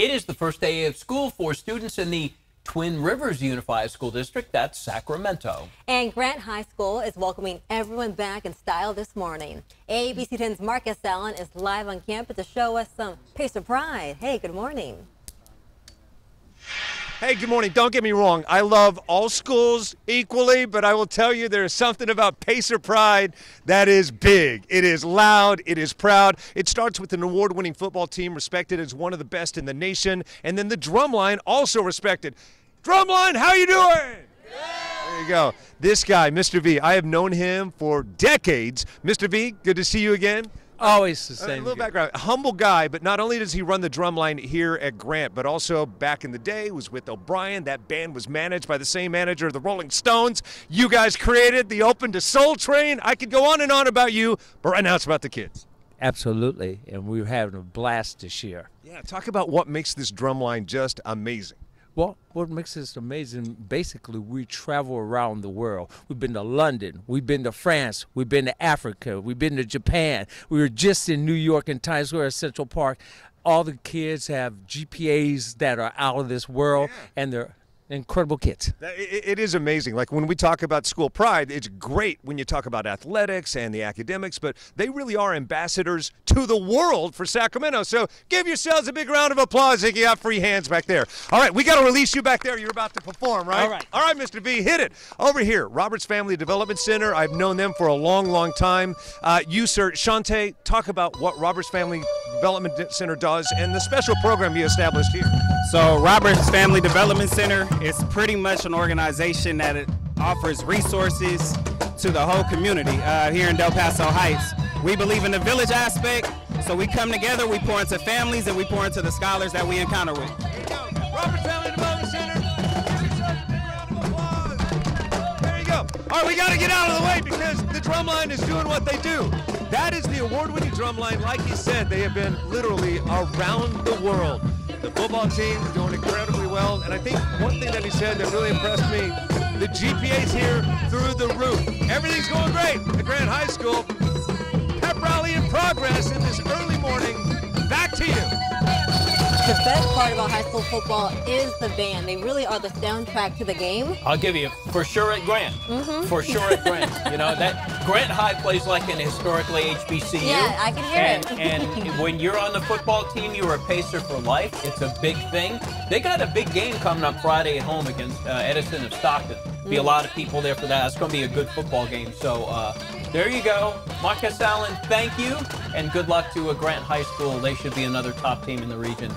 It is the first day of school for students in the Twin Rivers Unified School District. That's Sacramento. And Grant High School is welcoming everyone back in style this morning. ABC 10's Mark S. Allen is live on campus to show us some Pacer pride. Hey, good morning. Hey, good morning. Don't get me wrong. I love all schools equally, but I will tell you there is something about Pacer Pride that is big. It is loud. It is proud. It starts with an award winning football team respected as one of the best in the nation, and then the drumline also respected. Drumline, how you doing? There you go. This guy, Mr. V, I have known him for decades. Mr. V, good to see you again. Always the same. A same. little background. Humble guy, but not only does he run the drum line here at Grant, but also back in the day was with O'Brien. That band was managed by the same manager of the Rolling Stones. You guys created the Open to Soul Train. I could go on and on about you, but right now it's about the kids. Absolutely, and we're having a blast this year. Yeah, talk about what makes this drum line just amazing. Well, what makes this amazing, basically, we travel around the world. We've been to London, we've been to France, we've been to Africa, we've been to Japan. We were just in New York in Times Square at Central Park. All the kids have GPAs that are out of this world, and they're incredible kids. It it is amazing. Like when we talk about school pride, it's great when you talk about athletics and the academics, but they really are ambassadors to the world for Sacramento. So give yourselves a big round of applause if you got free hands back there. All right, we got to release you back there. You're about to perform, right? All right. All right, Mr. V, hit it. Over here, Roberts Family Development Center. I've known them for a long, long time. Uh, you, sir, Shante, talk about what Roberts Family Development Center does and the special program you established here. So, Roberts Family Development Center is pretty much an organization that offers resources to the whole community uh, here in Del Paso Heights. We believe in the village aspect, so we come together, we pour into families, and we pour into the scholars that we encounter with. Roberts Family Development Center. There you go. All right, we got to get out of the way because the drum line is doing what they do. That is the award-winning drum line. Like you said, they have been literally around the world. The football team is doing incredibly well, and I think one thing that he said that really impressed me, the GPA's here through the roof. Everything's going great at Grant High School. Pep rally in progress in this early morning. Back to you. The best part about high school football is the band. They really are the soundtrack to the game. I'll give you for sure at Grant. Mm-hmm. For sure at Grant. You know that Grant High plays like an historically HBCU. Yeah, I can hear and, it. And when you're on the football team, you're a pacer for life. It's a big thing. They got a big game coming up Friday at home against uh, Edison of Stockton. Be a lot of people there for that. It's going to be a good football game. So uh, there you go, Mark S. Allen. Thank you, and good luck to Grant High School. They should be another top team in the region.